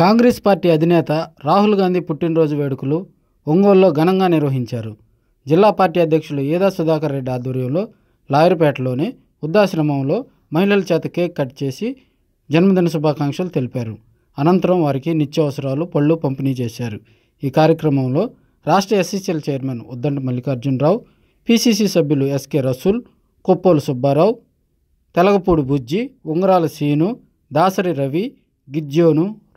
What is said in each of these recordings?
Congress party అధినేత రాహుల్ గాంధీ పుట్టినరోజు వేడుకలు ఒంగోలులో ఘనంగా నిర్వహించారు. జిల్లా పార్టీ అధ్యక్షులు ఏదా సుధాకర్ రెడ్డి ఆధ్వర్యంలో లాయర్పేటలోని వృద్ధాశ్రమంలో మహిళల చేత కేక్ కట్ చేసి జన్మదిన శుభాకాంక్షలు తెలిపారు. అనంతరం వారికి నిత్యావసరాలు పళ్ళు పంపిణీ చేశారు. ఈ కార్యక్రమంలో రాష్ట్ర SCCL chairman Uddanda Mallikarjunarao PCC సభ్యులు ఎస్కే రసూల్ కొప్పోలు సుబ్బారావు తెలగపూడి బుజ్జి ఉంగరాల సీను దాసరి రవి గిజ్జోను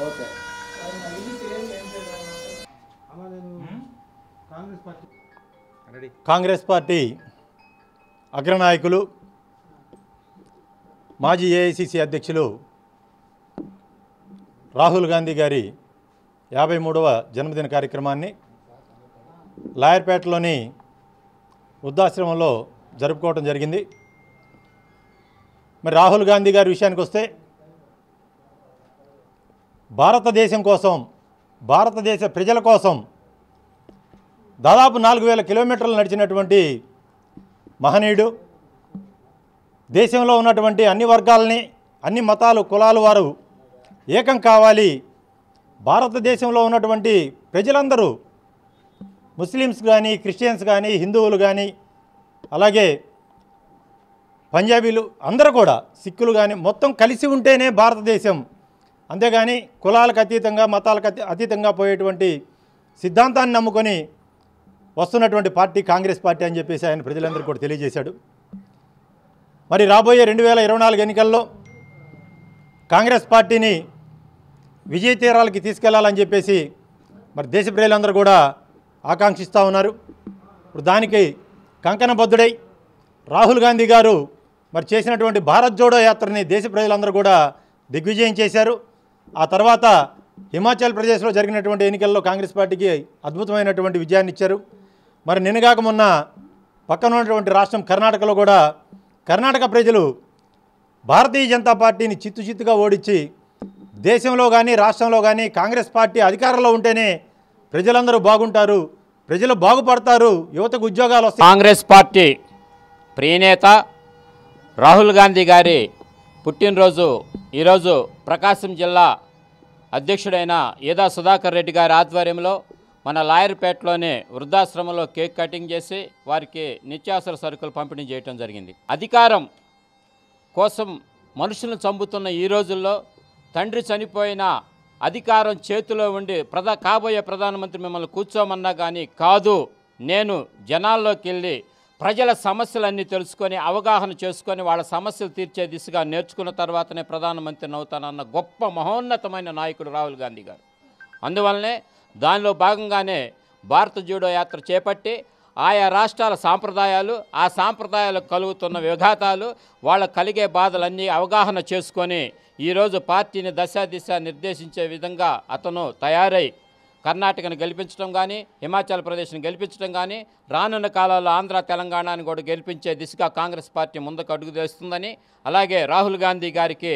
ఓకే. కాంగ్రెస్ పార్టీ అగ్రనాయకులు మాజీ ఏఐసిసి అధ్యక్షులు రాహుల్ గాంధీ గారి యాభై మూడవ జన్మదిన కార్యక్రమాన్ని లాయర్పేటలోని వృద్ధాశ్రమంలో జరుపుకోవడం జరిగింది. మరి రాహుల్ గాంధీ గారి విషయానికి వస్తే భారతదేశం కోసం భారతదేశ ప్రజల కోసం దాదాపు నాలుగు వేల కిలోమీటర్లు నడిచినటువంటి మహనీయుడు దేశంలో ఉన్నటువంటి అన్ని వర్గాలని అన్ని మతాలు కులాలు వారు ఏకం కావాలి. భారతదేశంలో ఉన్నటువంటి ప్రజలందరూ ముస్లిమ్స్ కానీ క్రిస్టియన్స్ కానీ హిందువులు కానీ అలాగే పంజాబీలు అందరూ కూడా సిక్కులు కానీ మొత్తం కలిసి ఉంటేనే భారతదేశం అంతేగాని కులాలకు అతీతంగా మతాలకు అతీతంగా పోయేటువంటి సిద్ధాంతాన్ని నమ్ముకొని వస్తున్నటువంటి పార్టీ కాంగ్రెస్ పార్టీ అని చెప్పేసి ఆయన ప్రజలందరికీ కూడా తెలియజేశాడు. మరి రాబోయే రెండు వేల ఇరవై నాలుగు ఎన్నికల్లో కాంగ్రెస్ పార్టీని విజయ తీరాలకి తీసుకెళ్ళాలని చెప్పేసి మరి దేశ ప్రజలందరూ కూడా ఆకాంక్షిస్తూ ఉన్నారు. ఇప్పుడు దానికి కంకణబద్ధుడై రాహుల్ గాంధీ గారు మరి చేసినటువంటి భారత్ జోడో యాత్రని దేశ ప్రజలందరూ కూడా దిగ్విజయం చేశారు. ఆ తర్వాత హిమాచల్ ప్రదేశ్లో జరిగినటువంటి ఎన్నికల్లో కాంగ్రెస్ పార్టీకి అద్భుతమైనటువంటి విజయాన్ని ఇచ్చారు. మరి నిన్నగాక మొన్న పక్కన ఉన్నటువంటి రాష్ట్రం కర్ణాటకలో కూడా కర్ణాటక ప్రజలు భారతీయ జనతా పార్టీని చిత్తు చిత్తుగా ఓడించి దేశంలో కానీ రాష్ట్రంలో కానీ కాంగ్రెస్ పార్టీ అధికారంలో ఉంటేనే ప్రజలందరూ బాగుంటారు ప్రజలు బాగుపడతారు యువతకు ఉద్యోగాలు వస్తాయి. కాంగ్రెస్ పార్టీ ప్రియనేత రాహుల్ గాంధీ గారి పుట్టినరోజు ఈరోజు ప్రకాశం జిల్లా అధ్యక్షుడైన ఏదా సుధాకర్ రెడ్డి గారి ఆధ్వర్యంలో మన లాయర్పేటలోనే వృద్ధాశ్రమంలో కేక్ కటింగ్ చేసి వారికి నిత్యావసర సరుకులు పంపిణీ చేయటం జరిగింది. అధికారం కోసం మనుషులను చంపుతున్న ఈ రోజుల్లో తండ్రి చనిపోయిన అధికారం చేతిలో ఉండి ప్రధా కాబోయే ప్రధానమంత్రి మిమ్మల్ని కూర్చోమన్నా కానీ కాదు నేను జనాల్లోకి వెళ్ళి ప్రజల సమస్యలన్నీ తెలుసుకొని అవగాహన చేసుకొని వాళ్ళ సమస్యలు తీర్చే దిశగా నేర్చుకున్న తర్వాతనే ప్రధానమంత్రిని అవుతానన్న గొప్ప మహోన్నతమైన నాయకుడు రాహుల్ గాంధీ గారు. అందువల్లనే దానిలో భాగంగానే భారత జూడో యాత్ర చేపట్టి ఆయా రాష్ట్రాల సాంప్రదాయాలు ఆ సాంప్రదాయాలకు కలుగుతున్న విఘాతాలు వాళ్ళకు కలిగే బాధలన్నీ అవగాహన చేసుకొని ఈరోజు పార్టీని దశ దిశ నిర్దేశించే విధంగా అతను తయారై కర్ణాటకను గెలిపించడం కానీ హిమాచల్ ప్రదేశ్ని గెలిపించడం కానీ రానున్న కాలాల్లో ఆంధ్ర తెలంగాణని కూడా గెలిపించే దిశగా కాంగ్రెస్ పార్టీ ముందుకు అడుగు వేస్తుందని అలాగే రాహుల్ గాంధీ గారికి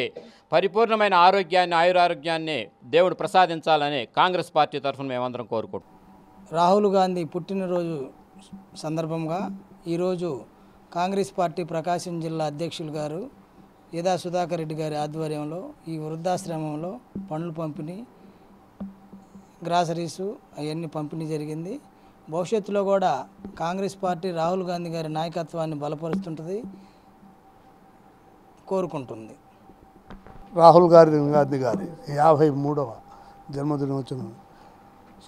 పరిపూర్ణమైన ఆరోగ్యాన్ని ఆయురారోగ్యాన్ని దేవుడు ప్రసాదించాలని కాంగ్రెస్ పార్టీ తరఫున మేమందరం కోరుకుంటాం రాహుల్ గాంధీ పుట్టినరోజు సందర్భంగా ఈరోజు కాంగ్రెస్ పార్టీ ప్రకాశం జిల్లా అధ్యక్షులు గారు యదా సుధాకర్ రెడ్డి గారి ఆధ్వర్యంలో ఈ వృద్ధాశ్రమంలో పనులు పంపిణీ గ్రాసరీసు అవన్నీ పంపిణీ జరిగింది. భవిష్యత్తులో కూడా కాంగ్రెస్ పార్టీ రాహుల్ గాంధీ గారి నాయకత్వాన్ని బలపరుస్తుంటుంది కోరుకుంటుంది. రాహుల్ గారి గాంధీ గారి యాభై మూడవ జన్మదినోత్సవం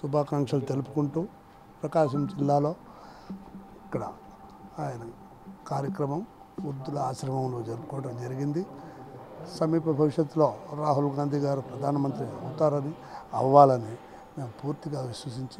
శుభాకాంక్షలు తెలుపుకుంటూ ప్రకాశం జిల్లాలో ఇక్కడ ఆయన కార్యక్రమం వృద్ధుల ఆశ్రమంలో జరుపుకోవడం జరిగింది. సమీప భవిష్యత్తులో రాహుల్ గాంధీ గారు ప్రధానమంత్రి అవుతారని అవ్వాలని మేము పూర్తిగా విశ్వసించి